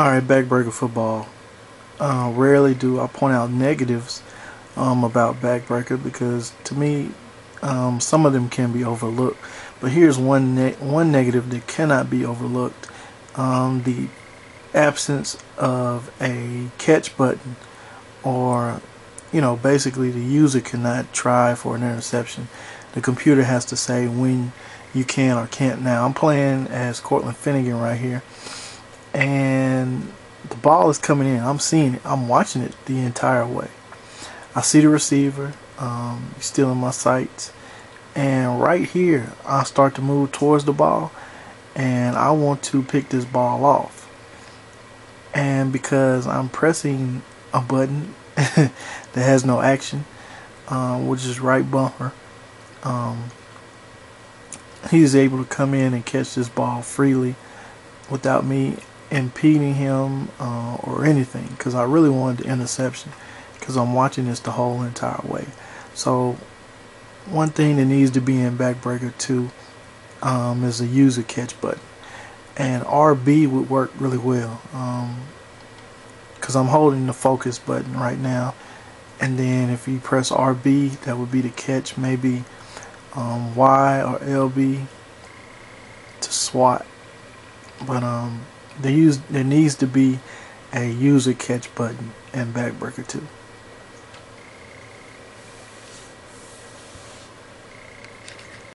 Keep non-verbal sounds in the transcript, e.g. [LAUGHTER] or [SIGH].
Alright, backbreaker football. Uh, rarely do I point out negatives um, about backbreaker because to me, um, some of them can be overlooked. But here's one ne one negative that cannot be overlooked: um, the absence of a catch button, or you know, basically the user cannot try for an interception. The computer has to say when you can or can't. Now I'm playing as Cortland Finnegan right here and the ball is coming in. I'm seeing it. I'm watching it the entire way. I see the receiver. Um, he's still in my sights. And right here, I start to move towards the ball. And I want to pick this ball off. And because I'm pressing a button [LAUGHS] that has no action, um, which is right bumper, um, he's able to come in and catch this ball freely without me impeding him uh, or anything because I really wanted the interception because I'm watching this the whole entire way. So one thing that needs to be in Backbreaker 2 um, is a user catch button. And RB would work really well because um, I'm holding the focus button right now. And then if you press RB, that would be the catch. Maybe um, Y or LB to swat. But um, there, use, there needs to be a user catch button and Backbreaker 2.